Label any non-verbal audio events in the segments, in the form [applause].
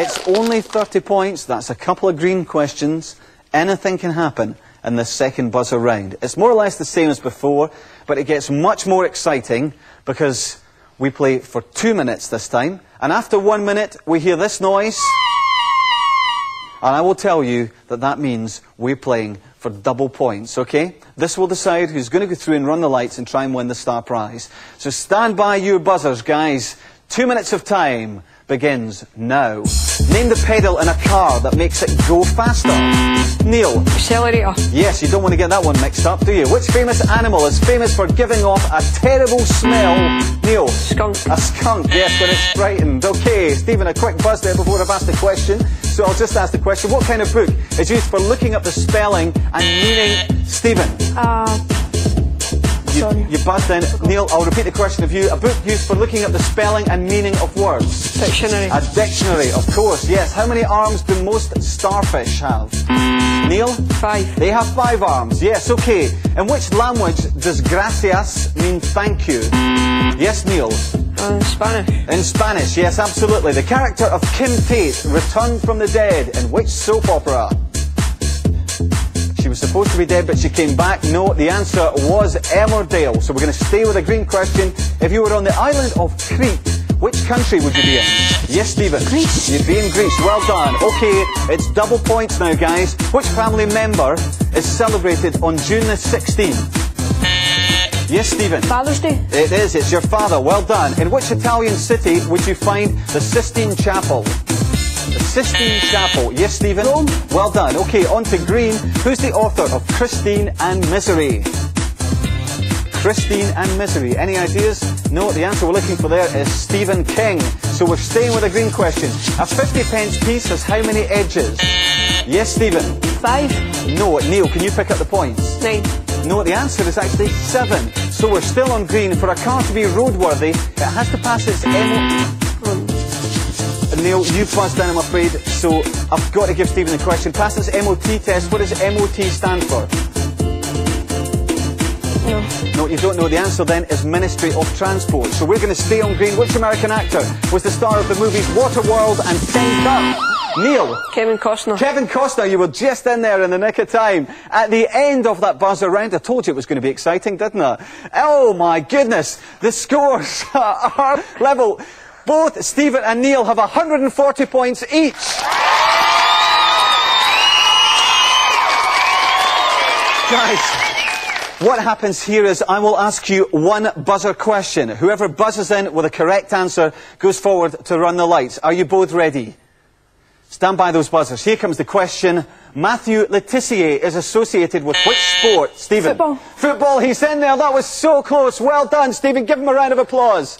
It's only 30 points. That's a couple of green questions. Anything can happen in the second buzzer round. It's more or less the same as before, but it gets much more exciting because we play for two minutes this time. And after one minute, we hear this noise. And I will tell you that that means we're playing for double points, okay? This will decide who's going to go through and run the lights and try and win the star prize. So stand by your buzzers, guys. Two minutes of time begins now. Name the pedal in a car that makes it go faster. Neil. Accelerator. Yes, you don't want to get that one mixed up, do you? Which famous animal is famous for giving off a terrible smell? Neil. Skunk. A skunk, yes, when it's frightened. Okay, Stephen, a quick buzz there before I've asked the question. So I'll just ask the question. What kind of book is used for looking up the spelling and meaning? Stephen. Uh, Sorry. you buzzed in. Neil, I'll repeat the question of you. A book used for looking up the spelling and meaning of words. dictionary. A dictionary, of course, yes. How many arms do most starfish have? Neil? Five. They have five arms, yes, okay. In which language does gracias mean thank you? Yes, Neil. In Spanish. In Spanish, yes, absolutely. The character of Kim Tate returned from the dead in which soap opera? She was supposed to be dead, but she came back. No, the answer was Emmerdale. So we're going to stay with a green question. If you were on the island of Crete, which country would you be in? Yes, Stephen. Greece. You'd be in Greece. Well done. Okay, it's double points now, guys. Which family member is celebrated on June the 16th? Yes, Stephen. Father's Day. It is, it's your father. Well done. In which Italian city would you find the Sistine Chapel? The Sistine Chapel. Yes, Stephen? Rome. Well done. Okay, on to green. Who's the author of Christine and Misery? Christine and Misery. Any ideas? No, the answer we're looking for there is Stephen King. So we're staying with a green question. A 50 pence piece has how many edges? Yes, Stephen. Five. No, Neil, can you pick up the points? Nine. No, the answer is actually seven. So we're still on green. For a car to be roadworthy, it has to pass its. Neil, you buzzed in, I'm afraid, so I've got to give Stephen the question. Pass its MOT test. What does MOT stand for? No. No, you don't know. The answer then is Ministry of Transport. So we're going to stay on green. Which American actor was the star of the movies Waterworld and Cup? Neil. Kevin Costner. Kevin Costner, you were just in there in the nick of time. At the end of that buzzer round, I told you it was going to be exciting, didn't I? Oh my goodness, the scores [laughs] are level. Both Stephen and Neil have 140 points each. Guys, what happens here is I will ask you one buzzer question. Whoever buzzes in with a correct answer goes forward to run the lights. Are you both ready? Stand by those buzzers. Here comes the question. Matthew Le Tissier is associated with which sport? Stephen? Football. Football. He's in there. That was so close. Well done, Stephen. Give him a round of applause.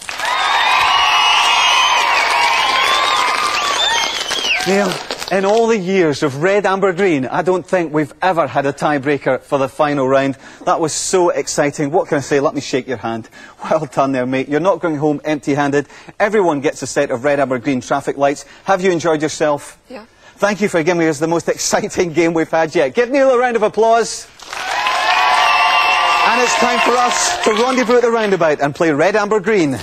Neil, in all the years of red, amber, green, I don't think we've ever had a tiebreaker for the final round. That was so exciting. What can I say? Let me shake your hand. [laughs] Well done there, mate. You're not going home empty-handed. Everyone gets a set of red, amber, green traffic lights. Have you enjoyed yourself? Yeah. Thank you for giving us the most [laughs] exciting game we've had yet. Give Neil a round of applause. And it's time for us to rendezvous at the roundabout and play red, amber, green.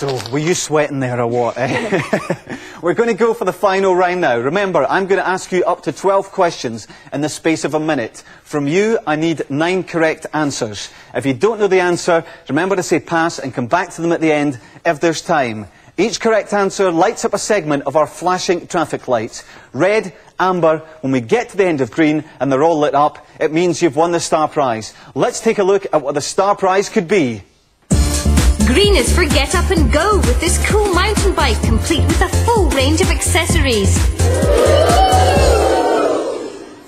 So, [laughs] were you sweating there or what? eh? We're going to go for the final round now. Remember, I'm going to ask you up to 12 questions in the space of a minute. From you, I need nine correct answers. If you don't know the answer, remember to say pass and come back to them at the end if there's time. Each correct answer lights up a segment of our flashing traffic lights. Red, amber, when we get to the end of green and they're all lit up, it means you've won the star prize. Let's take a look at what the star prize could be. Green is for get up and go with this cool mountain bike, complete with a full range of accessories.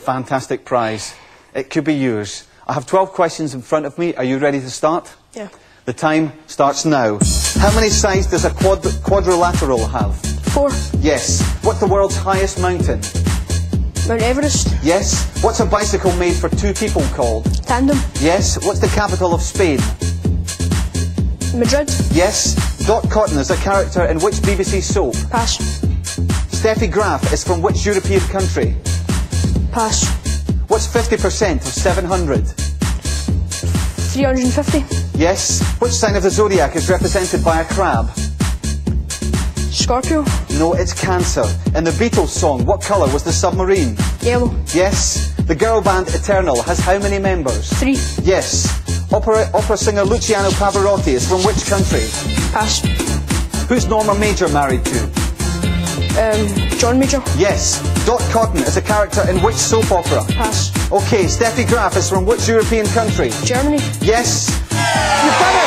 Fantastic prize. It could be yours. I have 12 questions in front of me. Are you ready to start? Yeah. The time starts now. How many sides does a quad- quadrilateral have? Four. Yes. What's the world's highest mountain? Mount Everest. Yes. What's a bicycle made for two people called? Tandem. Yes. What's the capital of Spain? Madrid. Yes. Dot Cotton is a character in which BBC soap? Pass. Steffi Graf is from which European country? Pass. What's 50% of 700? 350. Yes. Which sign of the zodiac is represented by a crab? Scorpio. No, it's Cancer. In the Beatles song, what colour was the submarine? Yellow. Yes. The girl band Eternal has how many members? Three. Yes. Opera, opera singer Luciano Pavarotti is from which country? Pass. Who's Norma Major married to? Um, John Major. Yes. Dot Cotton is a character in which soap opera? Pass. Okay, Steffi Graf is from which European country? Germany. Yes. You've done it!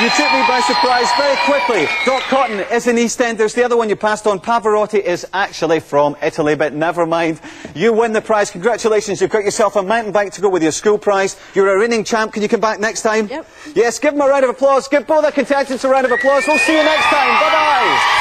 You took me by surprise very quickly. Dot Cotton is in EastEnders. The other one you passed on, Pavarotti, is actually from Italy, but never mind. You win the prize. Congratulations. You've got yourself a mountain bike to go with your school prize. You're a reigning champ. Can you come back next time? Yep. Yes, give them a round of applause. Give both the contestants a round of applause. We'll see you next time. Bye-bye.